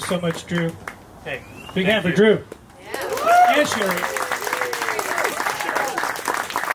So much, Drew. Hey, Big thank hand for you. Drew. And Sherry.